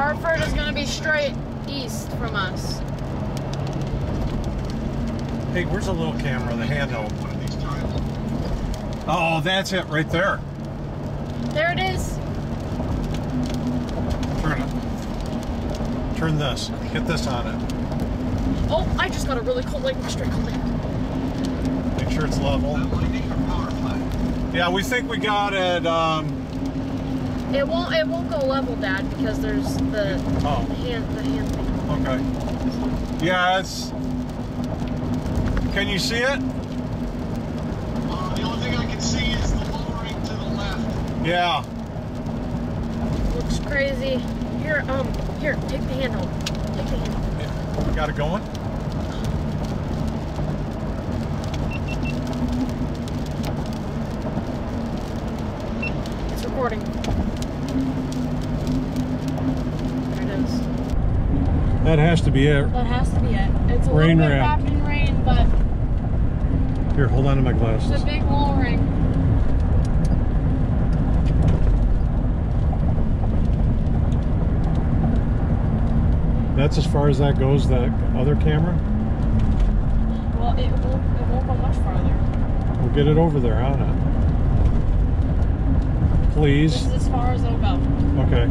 Hartford is gonna be straight east from us. Hey, where's the little camera, the handheld? One of these times. Oh, that's it right there. There it is. Turn it. Turn this. Get this on it. Oh, I just got a really cool lightning strike on it. Make sure it's level. Is that lightning or power flat? Yeah, we think we got it. Um, It won't. It won't go level, Dad, because there's the oh, hand. The hand thing. okay. Yeah, it's. Can you see it? Uh, the only thing I can see is the lowering to the left. Yeah. Looks crazy. Here, um, here, take the handle. Take the handle. Got it going? It's recording. There it is. That has to be it. That has to be it. It's a Rain little bit wrap. wrapped in rain, but Here, hold on to my it's a big lowering. That's as far as that goes, that other camera? Well, it won't. It won't go much farther. We'll get it over there on it. This Please. is as far as it'll go. Okay.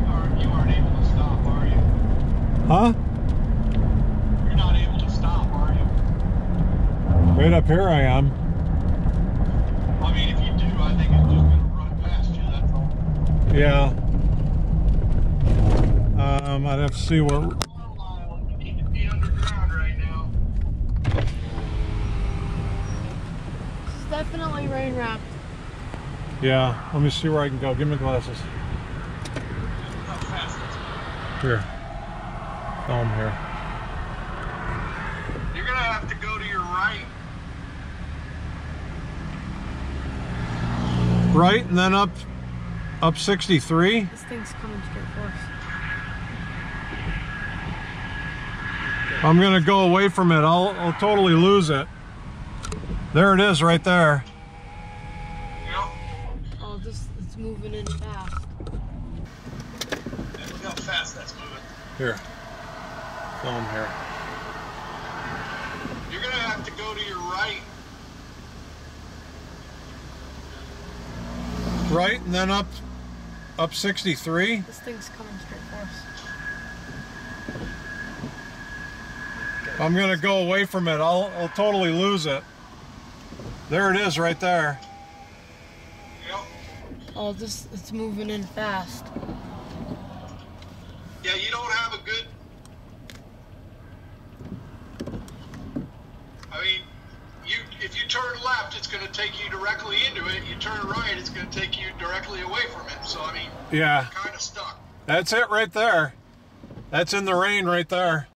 You aren't, you aren't able to stop, are you? Huh? You're not able to stop, are you? Right up here I am. I mean, if you do, I think it's just gonna run past you, that's all. Yeah. Um, I'd have to see where. Carlisle, you need to be underground right now. It's definitely rain wrapped. Yeah, let me see where I can go. Give me glasses. How fast it's Here. Film here. You're gonna have to go to your right. Right, and then up, up 63. This thing's coming straight for us. I'm gonna go away from it. I'll, I'll totally lose it. There it is, right there. Yep. Oh, this it's moving in fast. And look how fast that's moving. Here. Film here. You're gonna have to go to your right. Right, and then up, up 63. This thing's coming straight for us. I'm gonna go away from it. I'll, I'll totally lose it. There it is, right there. Yep. Oh, this it's moving in fast. Yeah, you don't have a good. I mean, you if you turn left, it's going to take you directly into it. You turn right, it's going to take you directly away from it. So I mean, Yeah, kind of stuck. that's it right there. That's in the rain right there.